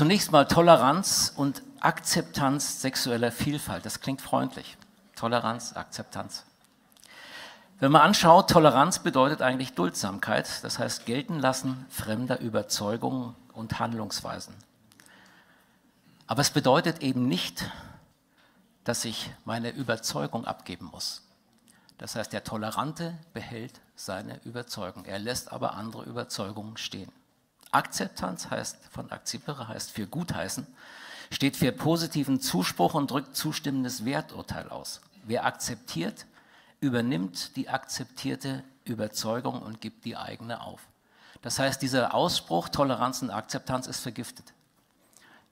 Zunächst mal Toleranz und Akzeptanz sexueller Vielfalt. Das klingt freundlich. Toleranz, Akzeptanz. Wenn man anschaut, Toleranz bedeutet eigentlich Duldsamkeit, das heißt gelten lassen fremder Überzeugungen und Handlungsweisen. Aber es bedeutet eben nicht, dass ich meine Überzeugung abgeben muss. Das heißt, der Tolerante behält seine Überzeugung, er lässt aber andere Überzeugungen stehen. Akzeptanz heißt, von akzeptere heißt für gutheißen, steht für positiven Zuspruch und drückt zustimmendes Werturteil aus. Wer akzeptiert, übernimmt die akzeptierte Überzeugung und gibt die eigene auf. Das heißt, dieser Ausspruch Toleranz und Akzeptanz ist vergiftet.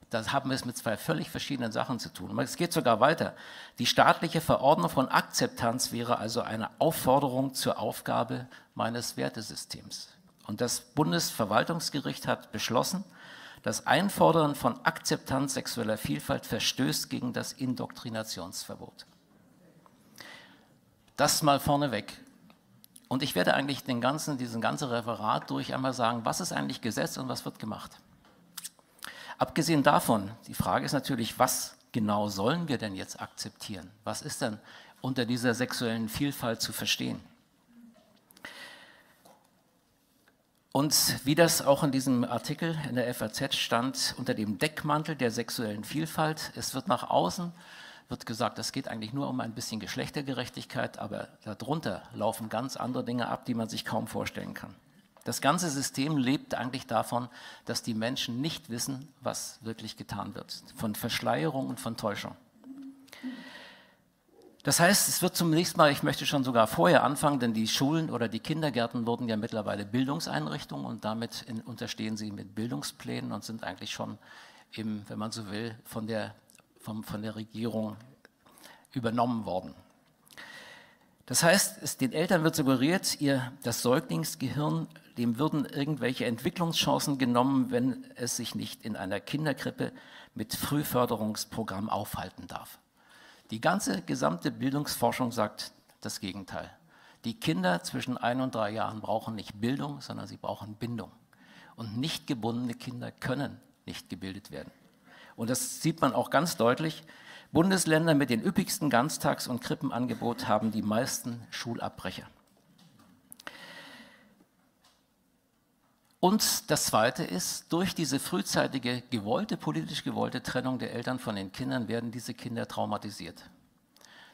Da haben wir es mit zwei völlig verschiedenen Sachen zu tun. Es geht sogar weiter. Die staatliche Verordnung von Akzeptanz wäre also eine Aufforderung zur Aufgabe meines Wertesystems. Und das Bundesverwaltungsgericht hat beschlossen, das Einfordern von Akzeptanz sexueller Vielfalt verstößt gegen das Indoktrinationsverbot. Das mal vorneweg. Und ich werde eigentlich den ganzen, diesen ganzen Referat durch einmal sagen, was ist eigentlich Gesetz und was wird gemacht. Abgesehen davon, die Frage ist natürlich, was genau sollen wir denn jetzt akzeptieren? Was ist denn unter dieser sexuellen Vielfalt zu verstehen? Und wie das auch in diesem Artikel in der FAZ stand, unter dem Deckmantel der sexuellen Vielfalt, es wird nach außen wird gesagt, es geht eigentlich nur um ein bisschen Geschlechtergerechtigkeit, aber darunter laufen ganz andere Dinge ab, die man sich kaum vorstellen kann. Das ganze System lebt eigentlich davon, dass die Menschen nicht wissen, was wirklich getan wird, von Verschleierung und von Täuschung. Das heißt, es wird zunächst mal, ich möchte schon sogar vorher anfangen, denn die Schulen oder die Kindergärten wurden ja mittlerweile Bildungseinrichtungen und damit in, unterstehen sie mit Bildungsplänen und sind eigentlich schon, im, wenn man so will, von der vom, von der Regierung übernommen worden. Das heißt, es, den Eltern wird suggeriert, ihr, das Säuglingsgehirn, dem würden irgendwelche Entwicklungschancen genommen, wenn es sich nicht in einer Kinderkrippe mit Frühförderungsprogramm aufhalten darf. Die ganze gesamte Bildungsforschung sagt das Gegenteil. Die Kinder zwischen ein und drei Jahren brauchen nicht Bildung, sondern sie brauchen Bindung. Und nicht gebundene Kinder können nicht gebildet werden. Und das sieht man auch ganz deutlich. Bundesländer mit den üppigsten Ganztags- und Krippenangebot haben die meisten Schulabbrecher. Und das Zweite ist, durch diese frühzeitige, gewollte, politisch gewollte Trennung der Eltern von den Kindern werden diese Kinder traumatisiert.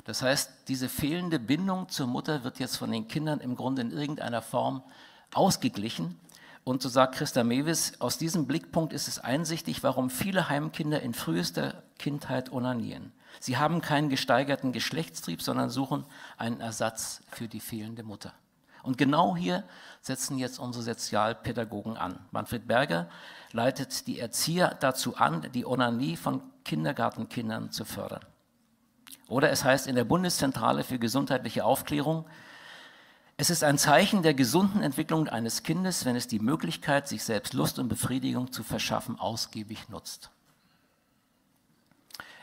Das heißt, diese fehlende Bindung zur Mutter wird jetzt von den Kindern im Grunde in irgendeiner Form ausgeglichen und so sagt Christa Mewis, aus diesem Blickpunkt ist es einsichtig, warum viele Heimkinder in frühester Kindheit onanieren. Sie haben keinen gesteigerten Geschlechtstrieb, sondern suchen einen Ersatz für die fehlende Mutter. Und genau hier setzen jetzt unsere Sozialpädagogen an. Manfred Berger leitet die Erzieher dazu an, die Onanie von Kindergartenkindern zu fördern. Oder es heißt in der Bundeszentrale für gesundheitliche Aufklärung, es ist ein Zeichen der gesunden Entwicklung eines Kindes, wenn es die Möglichkeit, sich selbst Lust und Befriedigung zu verschaffen, ausgiebig nutzt.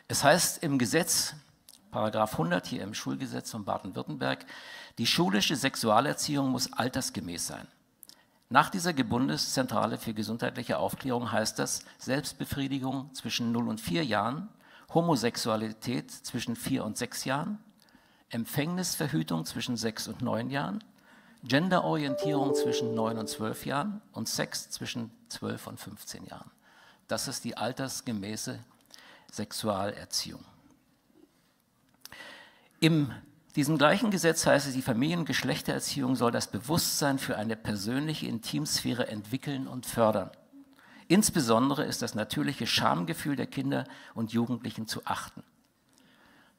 Es heißt im Gesetz, Paragraph 100 hier im Schulgesetz von Baden-Württemberg, die schulische Sexualerziehung muss altersgemäß sein. Nach dieser Bundeszentrale für gesundheitliche Aufklärung heißt das Selbstbefriedigung zwischen 0 und 4 Jahren, Homosexualität zwischen 4 und 6 Jahren, Empfängnisverhütung zwischen 6 und 9 Jahren, Genderorientierung zwischen 9 und 12 Jahren und Sex zwischen 12 und 15 Jahren. Das ist die altersgemäße Sexualerziehung. In diesem gleichen Gesetz heißt es, die Familien- und Geschlechtererziehung soll das Bewusstsein für eine persönliche Intimsphäre entwickeln und fördern. Insbesondere ist das natürliche Schamgefühl der Kinder und Jugendlichen zu achten.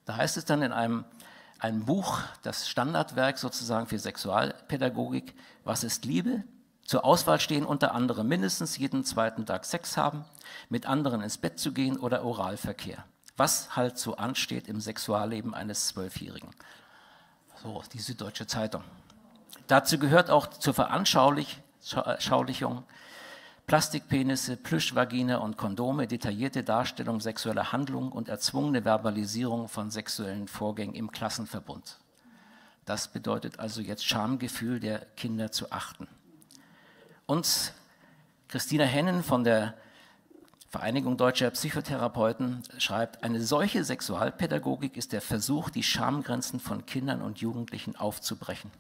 Da heißt es dann in einem ein Buch, das Standardwerk sozusagen für Sexualpädagogik, Was ist Liebe? Zur Auswahl stehen unter anderem mindestens jeden zweiten Tag Sex haben, mit anderen ins Bett zu gehen oder Oralverkehr. Was halt so ansteht im Sexualleben eines Zwölfjährigen. So, die Süddeutsche Zeitung. Dazu gehört auch zur Veranschaulichung Plastikpenisse, Plüschvagina und Kondome, detaillierte Darstellung sexueller Handlungen und erzwungene Verbalisierung von sexuellen Vorgängen im Klassenverbund. Das bedeutet also jetzt Schamgefühl der Kinder zu achten. Und Christina Hennen von der Vereinigung deutscher Psychotherapeuten schreibt, eine solche Sexualpädagogik ist der Versuch, die Schamgrenzen von Kindern und Jugendlichen aufzubrechen.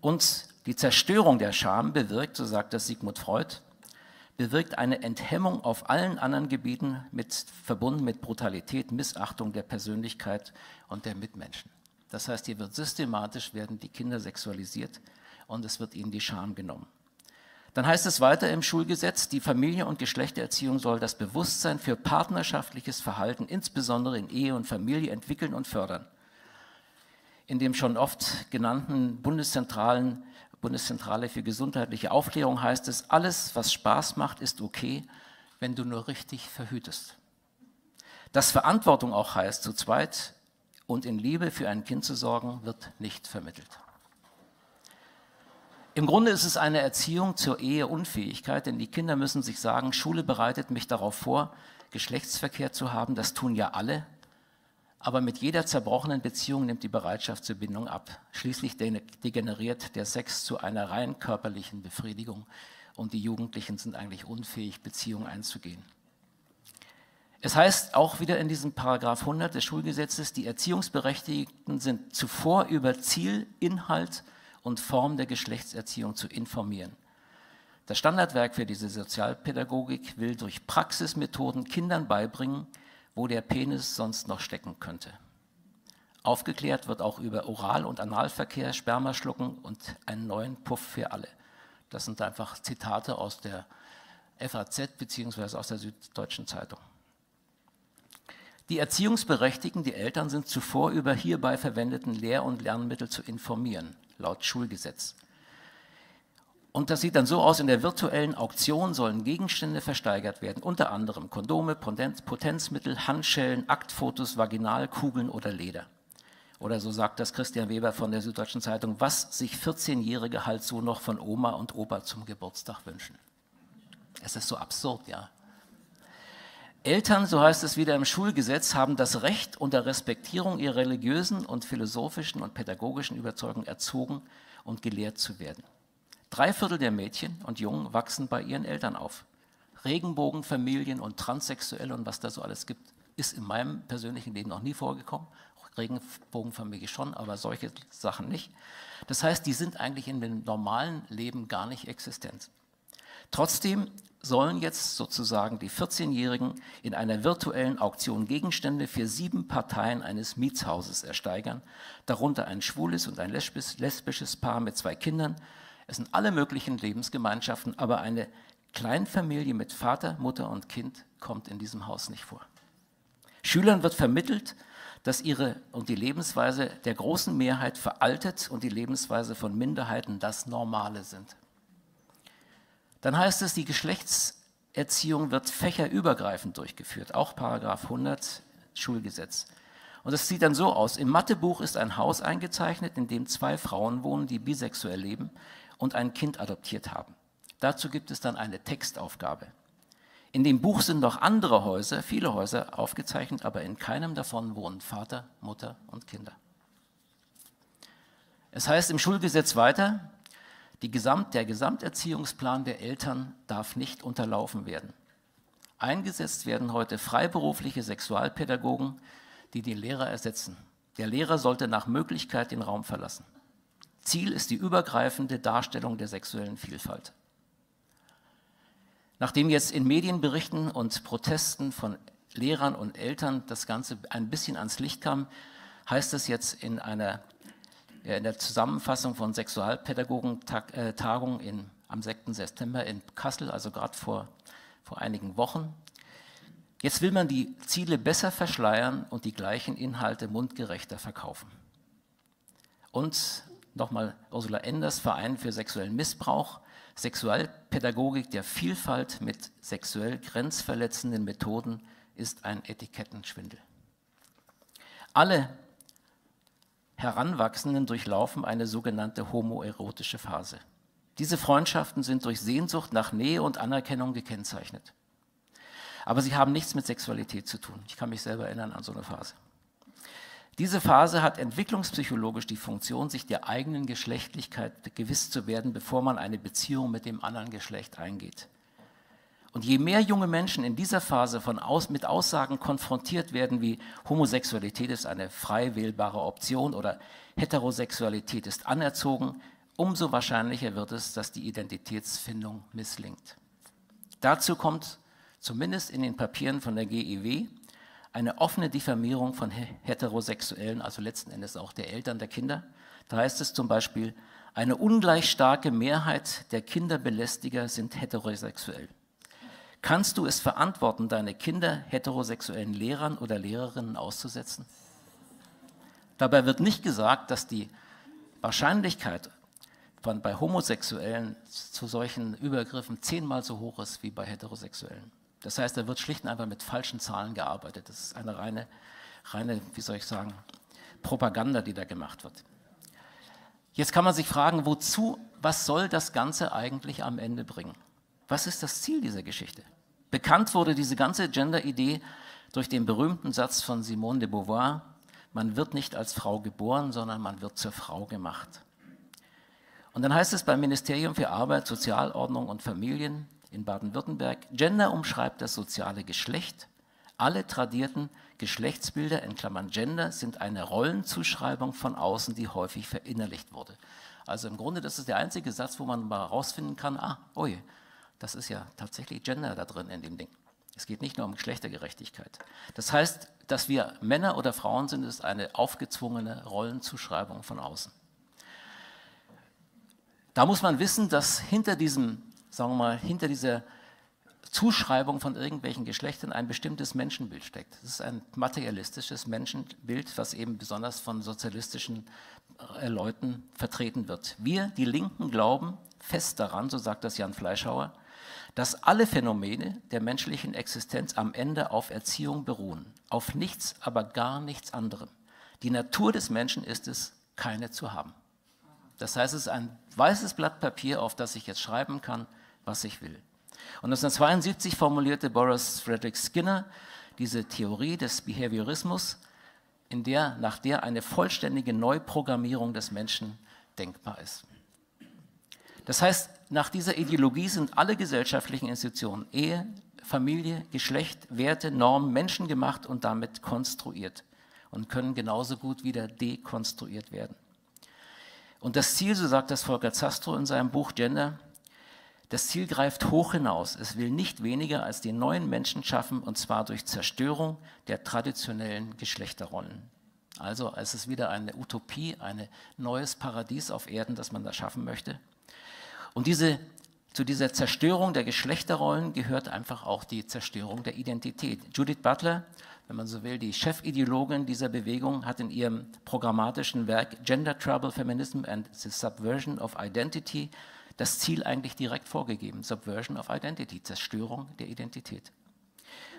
Und die Zerstörung der Scham bewirkt, so sagt das Sigmund Freud, bewirkt eine Enthemmung auf allen anderen Gebieten mit, verbunden mit Brutalität, Missachtung der Persönlichkeit und der Mitmenschen. Das heißt, hier wird systematisch werden die Kinder sexualisiert und es wird ihnen die Scham genommen. Dann heißt es weiter im Schulgesetz, die Familie- und Geschlechtererziehung soll das Bewusstsein für partnerschaftliches Verhalten, insbesondere in Ehe und Familie, entwickeln und fördern. In dem schon oft genannten Bundeszentralen, Bundeszentrale für gesundheitliche Aufklärung heißt es, alles, was Spaß macht, ist okay, wenn du nur richtig verhütest. Dass Verantwortung auch heißt, zu zweit und in Liebe für ein Kind zu sorgen, wird nicht vermittelt. Im Grunde ist es eine Erziehung zur Eheunfähigkeit, denn die Kinder müssen sich sagen, Schule bereitet mich darauf vor, Geschlechtsverkehr zu haben, das tun ja alle, aber mit jeder zerbrochenen Beziehung nimmt die Bereitschaft zur Bindung ab. Schließlich degeneriert der Sex zu einer rein körperlichen Befriedigung und die Jugendlichen sind eigentlich unfähig, Beziehungen einzugehen. Es heißt auch wieder in diesem Paragraph 100 des Schulgesetzes, die Erziehungsberechtigten sind zuvor über Ziel, Inhalt und Form der Geschlechtserziehung zu informieren. Das Standardwerk für diese Sozialpädagogik will durch Praxismethoden Kindern beibringen, wo der Penis sonst noch stecken könnte. Aufgeklärt wird auch über Oral- und Analverkehr, Spermaschlucken und einen neuen Puff für alle. Das sind einfach Zitate aus der FAZ bzw. aus der Süddeutschen Zeitung. Die Erziehungsberechtigten, die Eltern, sind zuvor über hierbei verwendeten Lehr- und Lernmittel zu informieren laut Schulgesetz. Und das sieht dann so aus, in der virtuellen Auktion sollen Gegenstände versteigert werden, unter anderem Kondome, Potenzmittel, Handschellen, Aktfotos, Vaginalkugeln oder Leder. Oder so sagt das Christian Weber von der Süddeutschen Zeitung, was sich 14-Jährige halt so noch von Oma und Opa zum Geburtstag wünschen. Es ist so absurd, ja. Eltern, so heißt es wieder im Schulgesetz, haben das Recht, unter Respektierung ihrer religiösen und philosophischen und pädagogischen Überzeugung erzogen und gelehrt zu werden. Drei Viertel der Mädchen und Jungen wachsen bei ihren Eltern auf. Regenbogenfamilien und Transsexuelle und was da so alles gibt, ist in meinem persönlichen Leben noch nie vorgekommen. Regenbogenfamilie schon, aber solche Sachen nicht. Das heißt, die sind eigentlich in dem normalen Leben gar nicht existent. Trotzdem sollen jetzt sozusagen die 14-Jährigen in einer virtuellen Auktion Gegenstände für sieben Parteien eines Mietshauses ersteigern, darunter ein schwules und ein lesbisches Paar mit zwei Kindern. Es sind alle möglichen Lebensgemeinschaften, aber eine Kleinfamilie mit Vater, Mutter und Kind kommt in diesem Haus nicht vor. Schülern wird vermittelt, dass ihre und die Lebensweise der großen Mehrheit veraltet und die Lebensweise von Minderheiten das Normale sind. Dann heißt es, die Geschlechtserziehung wird fächerübergreifend durchgeführt, auch Paragraph 100 Schulgesetz. Und das sieht dann so aus, im Mathebuch ist ein Haus eingezeichnet, in dem zwei Frauen wohnen, die bisexuell leben und ein Kind adoptiert haben. Dazu gibt es dann eine Textaufgabe. In dem Buch sind noch andere Häuser, viele Häuser aufgezeichnet, aber in keinem davon wohnen Vater, Mutter und Kinder. Es heißt im Schulgesetz weiter, Gesamt, der Gesamterziehungsplan der Eltern darf nicht unterlaufen werden. Eingesetzt werden heute freiberufliche Sexualpädagogen, die den Lehrer ersetzen. Der Lehrer sollte nach Möglichkeit den Raum verlassen. Ziel ist die übergreifende Darstellung der sexuellen Vielfalt. Nachdem jetzt in Medienberichten und Protesten von Lehrern und Eltern das Ganze ein bisschen ans Licht kam, heißt es jetzt in einer in der Zusammenfassung von Sexualpädagogen-Tagung äh, am 6. September in Kassel, also gerade vor, vor einigen Wochen. Jetzt will man die Ziele besser verschleiern und die gleichen Inhalte mundgerechter verkaufen. Und nochmal Ursula Enders, Verein für sexuellen Missbrauch, Sexualpädagogik der Vielfalt mit sexuell grenzverletzenden Methoden ist ein Etikettenschwindel. Alle Heranwachsenden durchlaufen eine sogenannte homoerotische Phase. Diese Freundschaften sind durch Sehnsucht nach Nähe und Anerkennung gekennzeichnet. Aber sie haben nichts mit Sexualität zu tun. Ich kann mich selber erinnern an so eine Phase. Diese Phase hat entwicklungspsychologisch die Funktion, sich der eigenen Geschlechtlichkeit gewiss zu werden, bevor man eine Beziehung mit dem anderen Geschlecht eingeht. Und je mehr junge Menschen in dieser Phase von aus, mit Aussagen konfrontiert werden wie Homosexualität ist eine frei wählbare Option oder Heterosexualität ist anerzogen, umso wahrscheinlicher wird es, dass die Identitätsfindung misslingt. Dazu kommt zumindest in den Papieren von der GEW eine offene Diffamierung von Heterosexuellen, also letzten Endes auch der Eltern der Kinder. Da heißt es zum Beispiel, eine ungleich starke Mehrheit der Kinderbelästiger sind heterosexuell. Kannst du es verantworten, deine Kinder heterosexuellen Lehrern oder Lehrerinnen auszusetzen? Dabei wird nicht gesagt, dass die Wahrscheinlichkeit von, bei Homosexuellen zu solchen Übergriffen zehnmal so hoch ist wie bei Heterosexuellen. Das heißt, da wird schlicht und einfach mit falschen Zahlen gearbeitet. Das ist eine reine, reine, wie soll ich sagen, Propaganda, die da gemacht wird. Jetzt kann man sich fragen, wozu, was soll das Ganze eigentlich am Ende bringen? Was ist das Ziel dieser Geschichte? Bekannt wurde diese ganze Gender-Idee durch den berühmten Satz von Simone de Beauvoir, man wird nicht als Frau geboren, sondern man wird zur Frau gemacht. Und dann heißt es beim Ministerium für Arbeit, Sozialordnung und Familien in Baden-Württemberg, Gender umschreibt das soziale Geschlecht. Alle tradierten Geschlechtsbilder, in Klammern Gender, sind eine Rollenzuschreibung von außen, die häufig verinnerlicht wurde. Also im Grunde, das ist der einzige Satz, wo man mal herausfinden kann, ah, oi, das ist ja tatsächlich Gender da drin in dem Ding. Es geht nicht nur um Geschlechtergerechtigkeit. Das heißt, dass wir Männer oder Frauen sind, ist eine aufgezwungene Rollenzuschreibung von außen. Da muss man wissen, dass hinter diesem, sagen wir mal, hinter dieser Zuschreibung von irgendwelchen Geschlechtern ein bestimmtes Menschenbild steckt. Das ist ein materialistisches Menschenbild, was eben besonders von sozialistischen äh, Leuten vertreten wird. Wir, die Linken, glauben fest daran, so sagt das Jan Fleischhauer, dass alle Phänomene der menschlichen Existenz am Ende auf Erziehung beruhen, auf nichts, aber gar nichts anderem. Die Natur des Menschen ist es, keine zu haben. Das heißt, es ist ein weißes Blatt Papier, auf das ich jetzt schreiben kann, was ich will. Und 1972 formulierte Boris Frederick Skinner diese Theorie des Behaviorismus, in der, nach der eine vollständige Neuprogrammierung des Menschen denkbar ist. Das heißt, nach dieser Ideologie sind alle gesellschaftlichen Institutionen, Ehe, Familie, Geschlecht, Werte, Normen menschengemacht und damit konstruiert und können genauso gut wieder dekonstruiert werden. Und das Ziel, so sagt das Volker Zastro in seinem Buch Gender, das Ziel greift hoch hinaus. Es will nicht weniger als den neuen Menschen schaffen, und zwar durch Zerstörung der traditionellen Geschlechterrollen. Also es ist wieder eine Utopie, ein neues Paradies auf Erden, das man da schaffen möchte. Und diese, zu dieser Zerstörung der Geschlechterrollen gehört einfach auch die Zerstörung der Identität. Judith Butler, wenn man so will, die Chefideologin dieser Bewegung, hat in ihrem programmatischen Werk Gender Trouble, Feminism and the Subversion of Identity das Ziel eigentlich direkt vorgegeben, Subversion of Identity, Zerstörung der Identität.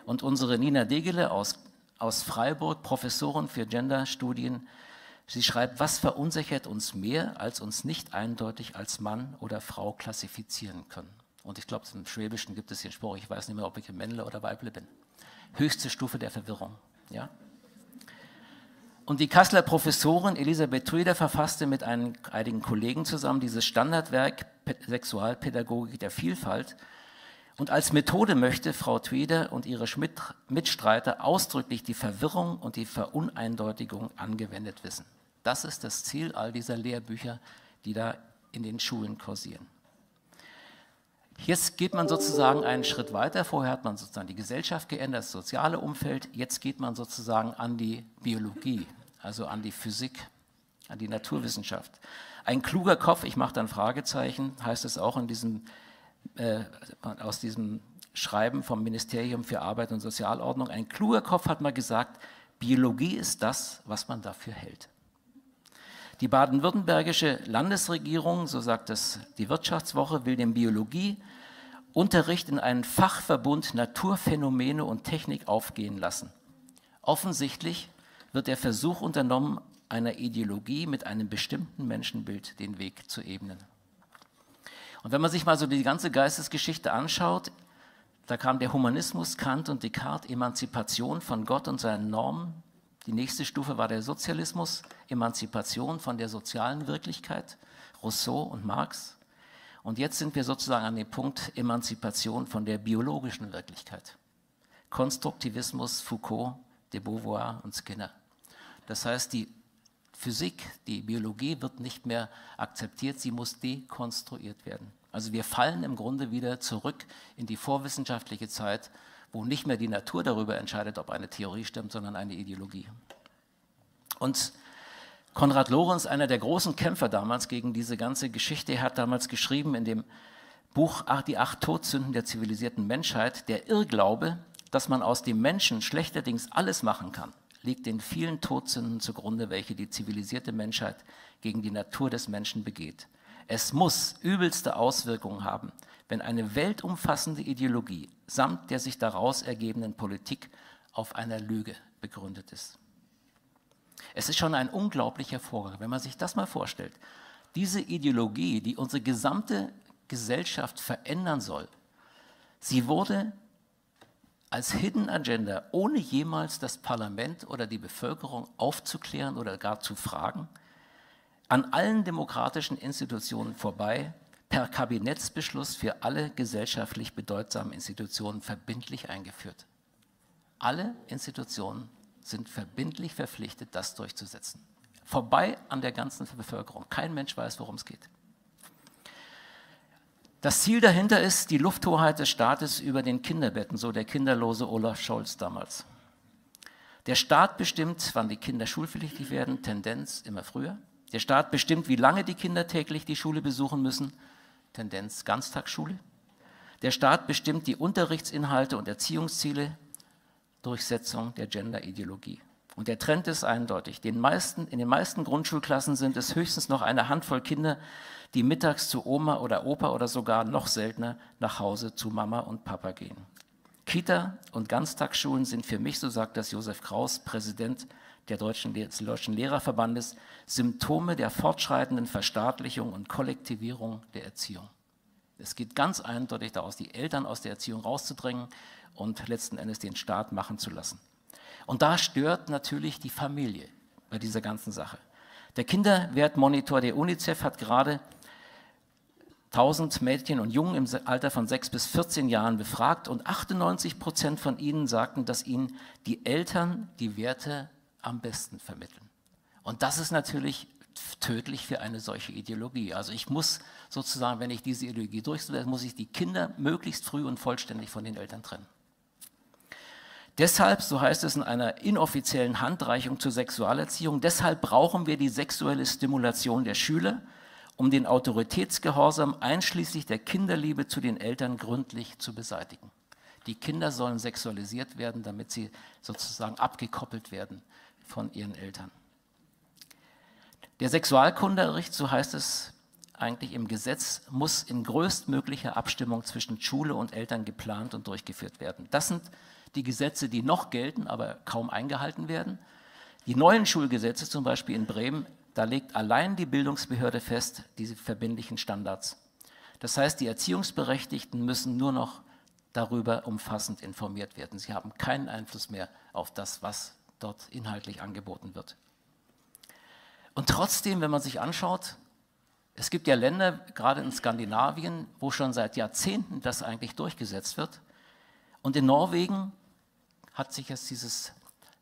Und unsere Nina Degele aus, aus Freiburg, Professorin für Genderstudien, Sie schreibt, was verunsichert uns mehr, als uns nicht eindeutig als Mann oder Frau klassifizieren können. Und ich glaube, im Schwäbischen gibt es den Spruch, ich weiß nicht mehr, ob ich ein Männle oder Weible bin. Höchste Stufe der Verwirrung. Ja? Und die Kasseler Professorin Elisabeth Trüder verfasste mit einigen Kollegen zusammen dieses Standardwerk Sexualpädagogik der Vielfalt. Und als Methode möchte Frau Tweeder und ihre Mitstreiter ausdrücklich die Verwirrung und die Veruneindeutigung angewendet wissen. Das ist das Ziel all dieser Lehrbücher, die da in den Schulen kursieren. Jetzt geht man sozusagen einen Schritt weiter. Vorher hat man sozusagen die Gesellschaft geändert, das soziale Umfeld. Jetzt geht man sozusagen an die Biologie, also an die Physik, an die Naturwissenschaft. Ein kluger Kopf, ich mache dann Fragezeichen, heißt es auch in diesem, äh, aus diesem Schreiben vom Ministerium für Arbeit und Sozialordnung. Ein kluger Kopf hat mal gesagt, Biologie ist das, was man dafür hält. Die baden-württembergische Landesregierung, so sagt es die Wirtschaftswoche, will den Biologieunterricht in einen Fachverbund Naturphänomene und Technik aufgehen lassen. Offensichtlich wird der Versuch unternommen, einer Ideologie mit einem bestimmten Menschenbild den Weg zu ebnen. Und wenn man sich mal so die ganze Geistesgeschichte anschaut, da kam der Humanismus, Kant und Descartes, Emanzipation von Gott und seinen Normen, die nächste Stufe war der Sozialismus, Emanzipation von der sozialen Wirklichkeit, Rousseau und Marx. Und jetzt sind wir sozusagen an dem Punkt Emanzipation von der biologischen Wirklichkeit. Konstruktivismus, Foucault, de Beauvoir und Skinner. Das heißt, die Physik, die Biologie wird nicht mehr akzeptiert, sie muss dekonstruiert werden. Also wir fallen im Grunde wieder zurück in die vorwissenschaftliche Zeit, wo nicht mehr die Natur darüber entscheidet, ob eine Theorie stimmt, sondern eine Ideologie. Und Konrad Lorenz, einer der großen Kämpfer damals gegen diese ganze Geschichte, hat damals geschrieben in dem Buch Die acht Todsünden der zivilisierten Menschheit, der Irrglaube, dass man aus dem Menschen schlechterdings alles machen kann, liegt den vielen Todsünden zugrunde, welche die zivilisierte Menschheit gegen die Natur des Menschen begeht. Es muss übelste Auswirkungen haben, wenn eine weltumfassende Ideologie samt der sich daraus ergebenden Politik auf einer Lüge begründet ist. Es ist schon ein unglaublicher Vorgang, wenn man sich das mal vorstellt. Diese Ideologie, die unsere gesamte Gesellschaft verändern soll, sie wurde als Hidden Agenda, ohne jemals das Parlament oder die Bevölkerung aufzuklären oder gar zu fragen, an allen demokratischen Institutionen vorbei, per Kabinettsbeschluss für alle gesellschaftlich bedeutsamen Institutionen verbindlich eingeführt. Alle Institutionen sind verbindlich verpflichtet, das durchzusetzen. Vorbei an der ganzen Bevölkerung. Kein Mensch weiß, worum es geht. Das Ziel dahinter ist die Lufthoheit des Staates über den Kinderbetten, so der kinderlose Olaf Scholz damals. Der Staat bestimmt, wann die Kinder schulpflichtig werden, Tendenz immer früher. Der Staat bestimmt, wie lange die Kinder täglich die Schule besuchen müssen, Tendenz Ganztagsschule. Der Staat bestimmt die Unterrichtsinhalte und Erziehungsziele, Durchsetzung der Gender-Ideologie. Und der Trend ist eindeutig. Den meisten, in den meisten Grundschulklassen sind es höchstens noch eine Handvoll Kinder, die mittags zu Oma oder Opa oder sogar noch seltener nach Hause zu Mama und Papa gehen. Kita- und Ganztagsschulen sind für mich, so sagt das Josef Kraus, Präsident der Deutschen, des Deutschen Lehrerverbandes, Symptome der fortschreitenden Verstaatlichung und Kollektivierung der Erziehung. Es geht ganz eindeutig daraus, die Eltern aus der Erziehung rauszudrängen und letzten Endes den Staat machen zu lassen. Und da stört natürlich die Familie bei dieser ganzen Sache. Der Kinderwertmonitor der UNICEF hat gerade 1000 Mädchen und Jungen im Alter von 6 bis 14 Jahren befragt und 98 Prozent von ihnen sagten, dass ihnen die Eltern die Werte am besten vermitteln. Und das ist natürlich tödlich für eine solche Ideologie. Also ich muss sozusagen, wenn ich diese Ideologie durchsetze, muss ich die Kinder möglichst früh und vollständig von den Eltern trennen. Deshalb, so heißt es in einer inoffiziellen Handreichung zur Sexualerziehung, deshalb brauchen wir die sexuelle Stimulation der Schüler, um den Autoritätsgehorsam einschließlich der Kinderliebe zu den Eltern gründlich zu beseitigen. Die Kinder sollen sexualisiert werden, damit sie sozusagen abgekoppelt werden von ihren Eltern. Der Sexualkundeunterricht, so heißt es eigentlich im Gesetz, muss in größtmöglicher Abstimmung zwischen Schule und Eltern geplant und durchgeführt werden. Das sind die Gesetze, die noch gelten, aber kaum eingehalten werden. Die neuen Schulgesetze, zum Beispiel in Bremen, da legt allein die Bildungsbehörde fest diese verbindlichen Standards. Das heißt, die Erziehungsberechtigten müssen nur noch darüber umfassend informiert werden. Sie haben keinen Einfluss mehr auf das, was dort inhaltlich angeboten wird. Und trotzdem, wenn man sich anschaut, es gibt ja Länder, gerade in Skandinavien, wo schon seit Jahrzehnten das eigentlich durchgesetzt wird. Und in Norwegen hat sich jetzt dieses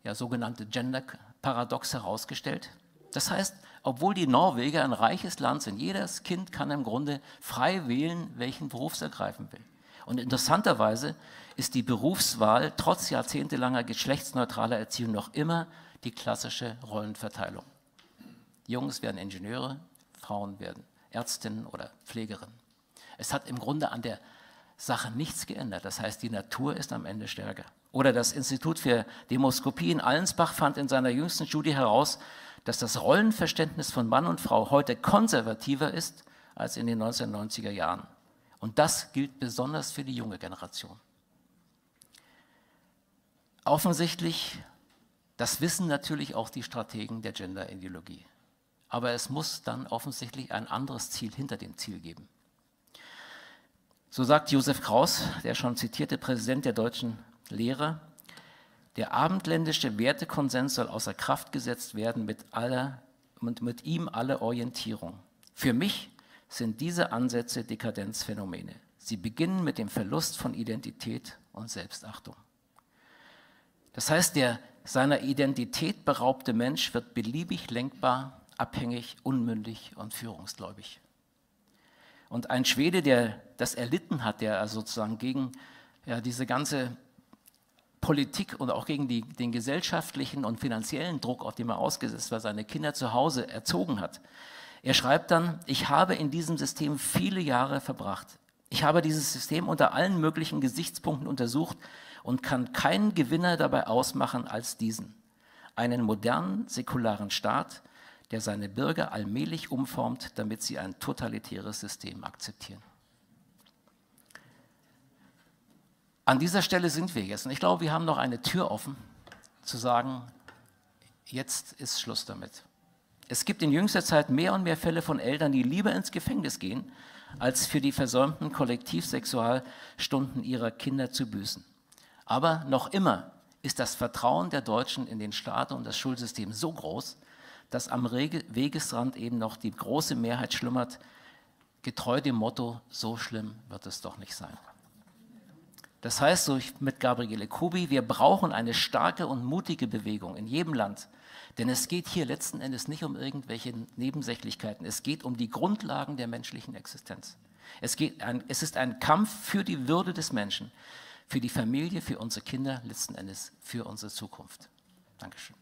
ja, sogenannte Gender-Paradox herausgestellt. Das heißt, obwohl die Norweger ein reiches Land sind, jedes Kind kann im Grunde frei wählen, welchen Beruf es ergreifen will. Und interessanterweise ist die Berufswahl trotz jahrzehntelanger geschlechtsneutraler Erziehung noch immer die klassische Rollenverteilung. Jungs werden Ingenieure, Frauen werden Ärztinnen oder Pflegerinnen. Es hat im Grunde an der Sache nichts geändert. Das heißt, die Natur ist am Ende stärker. Oder das Institut für Demoskopie in Allensbach fand in seiner jüngsten Studie heraus, dass das Rollenverständnis von Mann und Frau heute konservativer ist als in den 1990er Jahren. Und das gilt besonders für die junge Generation. Offensichtlich, das wissen natürlich auch die Strategen der Gender-Ideologie. Aber es muss dann offensichtlich ein anderes Ziel hinter dem Ziel geben. So sagt Josef Kraus, der schon zitierte Präsident der deutschen Lehrer, der abendländische Wertekonsens soll außer Kraft gesetzt werden mit, aller, und mit ihm alle Orientierung. Für mich sind diese Ansätze Dekadenzphänomene. Sie beginnen mit dem Verlust von Identität und Selbstachtung. Das heißt, der seiner Identität beraubte Mensch wird beliebig lenkbar, abhängig, unmündig und führungsgläubig. Und ein Schwede, der das erlitten hat, der also sozusagen gegen ja, diese ganze Politik und auch gegen die, den gesellschaftlichen und finanziellen Druck, auf den er ausgesetzt war, seine Kinder zu Hause erzogen hat. Er schreibt dann, ich habe in diesem System viele Jahre verbracht. Ich habe dieses System unter allen möglichen Gesichtspunkten untersucht und kann keinen Gewinner dabei ausmachen als diesen. Einen modernen, säkularen Staat, der seine Bürger allmählich umformt, damit sie ein totalitäres System akzeptieren. An dieser Stelle sind wir jetzt. Und ich glaube, wir haben noch eine Tür offen, zu sagen, jetzt ist Schluss damit. Es gibt in jüngster Zeit mehr und mehr Fälle von Eltern, die lieber ins Gefängnis gehen, als für die versäumten Kollektivsexualstunden ihrer Kinder zu büßen. Aber noch immer ist das Vertrauen der Deutschen in den Staat und das Schulsystem so groß, dass am Wegesrand eben noch die große Mehrheit schlummert, getreu dem Motto, so schlimm wird es doch nicht sein. Das heißt, so mit Gabriele Kubi, wir brauchen eine starke und mutige Bewegung in jedem Land. Denn es geht hier letzten Endes nicht um irgendwelche Nebensächlichkeiten. Es geht um die Grundlagen der menschlichen Existenz. Es, geht ein, es ist ein Kampf für die Würde des Menschen, für die Familie, für unsere Kinder, letzten Endes für unsere Zukunft. Dankeschön.